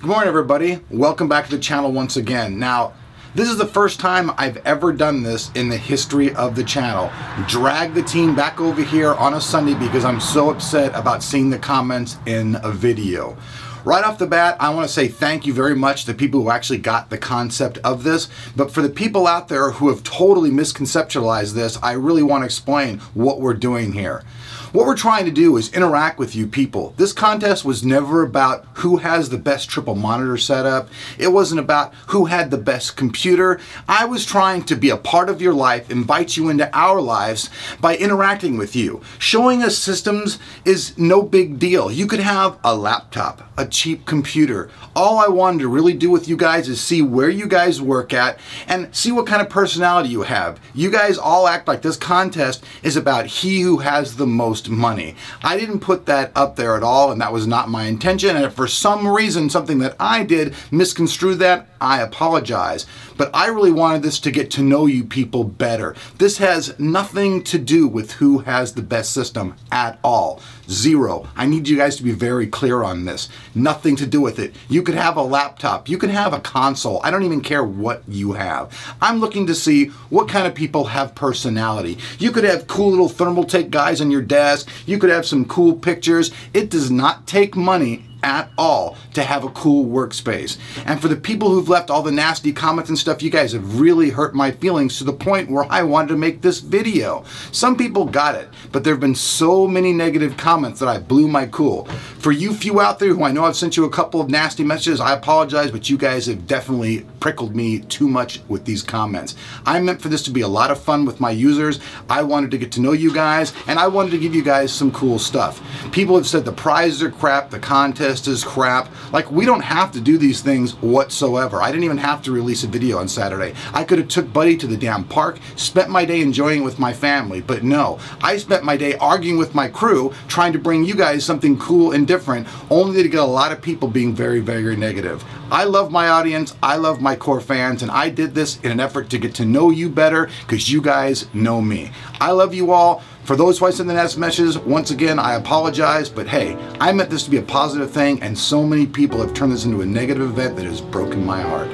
Good morning everybody. Welcome back to the channel once again. Now, this is the first time I've ever done this in the history of the channel. Drag the team back over here on a Sunday because I'm so upset about seeing the comments in a video. Right off the bat, I want to say thank you very much to people who actually got the concept of this. But for the people out there who have totally misconceptualized this, I really want to explain what we're doing here. What we're trying to do is interact with you people. This contest was never about who has the best triple monitor setup. It wasn't about who had the best computer. I was trying to be a part of your life, invite you into our lives by interacting with you. Showing us systems is no big deal. You could have a laptop, a cheap computer. All I wanted to really do with you guys is see where you guys work at and see what kind of personality you have. You guys all act like this contest is about he who has the most money. I didn't put that up there at all, and that was not my intention. And if for some reason something that I did misconstrued that, I apologize. But I really wanted this to get to know you people better. This has nothing to do with who has the best system at all. Zero. I need you guys to be very clear on this. Nothing to do with it. You could have a laptop. You could have a console. I don't even care what you have. I'm looking to see what kind of people have personality. You could have cool little thermal Thermaltake guys on your desk. You could have some cool pictures. It does not take money at all to have a cool workspace. And for the people who've left all the nasty comments and stuff, you guys have really hurt my feelings to the point where I wanted to make this video. Some people got it, but there have been so many negative comments that I blew my cool. For you few out there who I know I've sent you a couple of nasty messages, I apologize, but you guys have definitely prickled me too much with these comments. I meant for this to be a lot of fun with my users. I wanted to get to know you guys, and I wanted to give you guys some cool stuff. People have said the prizes are crap, the contest is crap. Like, we don't have to do these things whatsoever. I didn't even have to release a video on Saturday. I could have took Buddy to the damn park, spent my day enjoying it with my family, but no. I spent my day arguing with my crew, trying to bring you guys something cool and different, only to get a lot of people being very, very negative. I love my audience, I love my core fans, and I did this in an effort to get to know you better because you guys know me. I love you all. For those who I sent the nasty messages, once again, I apologize, but hey, I meant this to be a positive thing, and so many people have turned this into a negative event that has broken my heart.